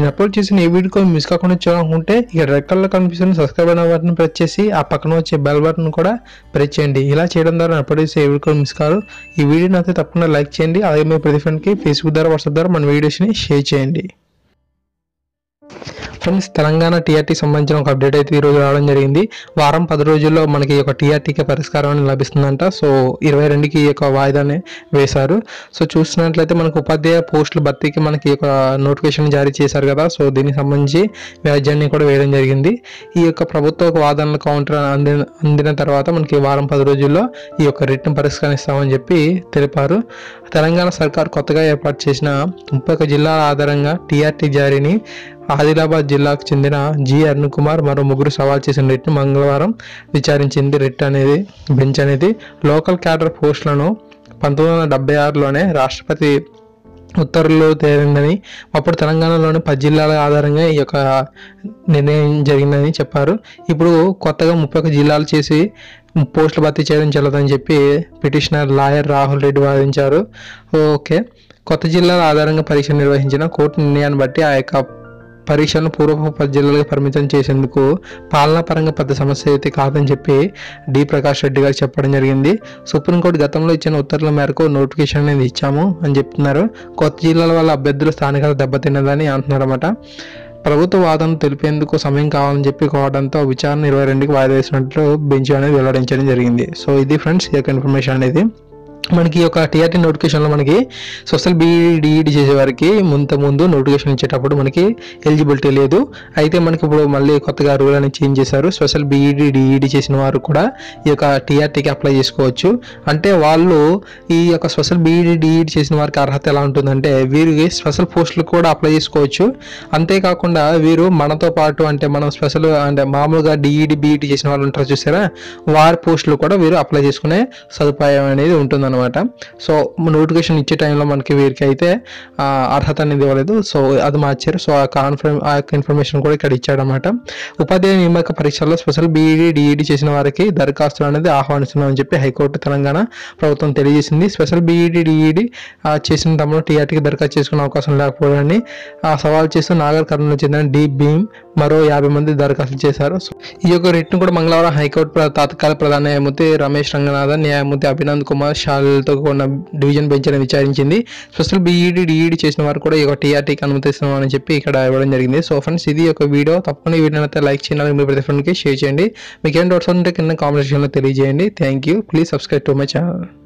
నేను అప్లోడ్ చేసిన ఈ వీడియో మిస్ కాకుండా చూడాలనుకుంటే ఇక రెడ్ కలర్ కనిపిస్తున్న సబ్స్క్రైబ్ అనే బటన్ ప్రెస్ చేసి ఆ పక్కన వచ్చే బెల్ బటన్ కూడా ప్రెస్ చేయండి. ఇలా చేయడం ద్వారా నేను అప్లోడ్ చేసే ఏ వీడియో మిస్ కాదు. ఈ వీడియోని అయితే తప్పకుండా లైక్ చేయండి. అలాగే మీ ప్రతి ఫ్రెండ్కి ఫేస్బుక్ ద్వారా వాట్సాప్ ద్వారా మన వీడియోస్ని షేర్ చేయండి. ఫ్రెండ్స్ తెలంగాణ టీఆర్టీ సంబంధించిన ఒక అప్డేట్ అయితే ఈరోజు రావడం జరిగింది. వారం పది రోజుల్లో మనకి ఒక టీఆర్టీకి పరిష్కారం అనేది లభిస్తుందంట. సో ఇరవై రెండుకి ఈ యొక్క వాయిదాని వేశారు. సో చూసినట్లయితే మనకు ఉపాధ్యాయ పోస్టుల భర్తీకి మనకి ఒక నోటిఫికేషన్ జారీ చేశారు కదా. సో దీనికి సంబంధించి వ్యాజ్యాన్ని కూడా వేయడం జరిగింది. ఈ యొక్క ప్రభుత్వ వాదనల కౌంటర్ అందిన అందిన తర్వాత మనకి వారం పది రోజుల్లో ఈ యొక్క రిటర్న్ పరిష్కరిస్తామని చెప్పి తెలిపారు. తెలంగాణ సర్కార్ కొత్తగా ఏర్పాటు చేసిన ముప్పై ఒక జిల్లాల ఆధారంగా టీఆర్టీ జారీని ఆదిలాబాద్ జిల్లాకు చెందిన జి అరుణ్ కుమార్ మరో ముగ్గురు సవాల్ చేసిన రిట్ను మంగళవారం విచారించింది. రిట్ అనేది బెంచ్ అనేది లోకల్ క్యాడర్ పోస్టులను పంతొమ్మిది వందల డెబ్బై ఆరులోనే రాష్ట్రపతి ఉత్తర్వులు తేలిందని అప్పుడు తెలంగాణలోని పది జిల్లాల ఆధారంగా ఈ యొక్క నిర్ణయం జరిగిందని చెప్పారు. ఇప్పుడు కొత్తగా ముప్పై ఒక జిల్లాలు చేసి పోస్టులు భర్తీ చేయడం చెల్లదని చెప్పి పిటిషనర్ లాయర్ రాహుల్ రెడ్డి వాదించారు. ఓకే. కొత్త జిల్లాల ఆధారంగా పరీక్ష నిర్వహించిన కోర్టు నిర్ణయాన్ని బట్టి ఆ యొక్క పరీక్షలను పూర్వపు పది జిల్లాలకు పరిమితం చేసేందుకు పాలనా పరంగా పెద్ద సమస్య అయితే కాదని చెప్పి డి. ప్రకాష్ రెడ్డి గారు చెప్పడం జరిగింది. సుప్రీంకోర్టు గతంలో ఇచ్చిన ఉత్తర్వుల మేరకు నోటిఫికేషన్ అనేది ఇచ్చాము అని చెప్తున్నారు. కొత్త జిల్లాల వల్ల అభ్యర్థులు స్థానికత దెబ్బతిన్నదని అంటున్నారన్నమాట. ప్రభుత్వ వాదనను తెలిపేందుకు సమయం కావాలని చెప్పి కోవడంతో విచారణ ఇరవై రెండుకి వాయిదా వేసినట్లు బెంచ్ అనేది వెల్లడించడం జరిగింది. సో ఇది ఫ్రెండ్స్ ఈ యొక్క ఇన్ఫర్మేషన్ అనేది. మనకి ఒక టీఆర్టీ నోటిఫికేషన్లో మనకి సోషల్ బీఈడి చేసేవారికి ముంత ముందు నోటిఫికేషన్ ఇచ్చేటప్పుడు మనకి ఎలిజిబిలిటీ లేదు. అయితే మనకి ఇప్పుడు మళ్ళీ కొత్తగా రూల్ అనేది చేంజ్ చేశారు. స్పెషల్ బీఈడి డిఈడి చేసిన వారు కూడా ఈ యొక్క టీఆర్టీకి అప్లై చేసుకోవచ్చు. అంటే వాళ్ళు ఈ యొక్క స్పెషల్ బీఈడి డిఈడి చేసిన వారికి అర్హత ఎలా ఉంటుందంటే వీరికి స్పెషల్ పోస్టులు కూడా అప్లై చేసుకోవచ్చు. అంతేకాకుండా వీరు మనతో పాటు అంటే మనం స్పెషల్ అంటే మామూలుగా డిఈడి బీఈడి చేసిన వాళ్ళు ఉంటారు చూసారా? వారి పోస్టులు కూడా వీరు అప్లై చేసుకునే సదుపాయం అనేది ఉంటుందన్నమాట. సో నోటిఫికేషన్ ఇచ్చే టైంలో మనకి వీరికి అయితే అర్హత అనేది ఇవ్వలేదు. సో అది మార్చారు. సో ఆ కాన్ఫర్మ్ ఆ యొక్క ఇన్ఫర్మేషన్ కూడా ఇక్కడ ఇచ్చాడనమాట ఉపాధ్యాయ నియామక పరీక్షల్లో స్పెషల్ బీఈడి డిఈడి చేసిన వారికి దరఖాస్తులు అనేది ఆహ్వానిస్తున్నామని చెప్పి హైకోర్టు తెలంగాణ ప్రభుత్వం తెలియజేసింది. స్పెషల్ బీఈడి డిఈడి చేసిన తమను టీఆర్టీకి దరఖాస్తు చేసుకునే అవకాశం లేకపోవడాన్ని ఆ సవాల్ చేస్తూ నాగర్ కర్నూలు చెందిన డి భీమ్ మరో యాభై మంది దరఖాస్తు చేశారు. సో ఈ యొక్క రిట్ను కూడా మంగళవారం హైకోర్టు తాత్కాలిక ప్రధాన న్యాయమూర్తి రమేష్ రంగనాథన్ న్యాయమూర్తి అభినంద్ కుమార్ షాల్ షాలతో కూడిన డివిజన్ బెంచ్ అని విచారించింది. స్పెషల్ బీఈడి డిఈడి చేసిన వారు కూడా ఈ యొక్క టీఆర్టీకి అనుమతిస్తున్నామని చెప్పి ఇక్కడ ఇవ్వడం జరిగింది. సో ఫ్రెండ్స్ ఇది ఒక వీడియో. తప్పకుండా ఈ వీడియోని అయితే లైక్ చేయాలని మీ ప్రతి ఫ్రెండ్కి షేర్ చేయండి. మీకు ఏం డౌట్స్ ఉంటే కింద కామెంట్ సెక్షన్లో తెలియజేయండి. Thank you please subscribe to my channel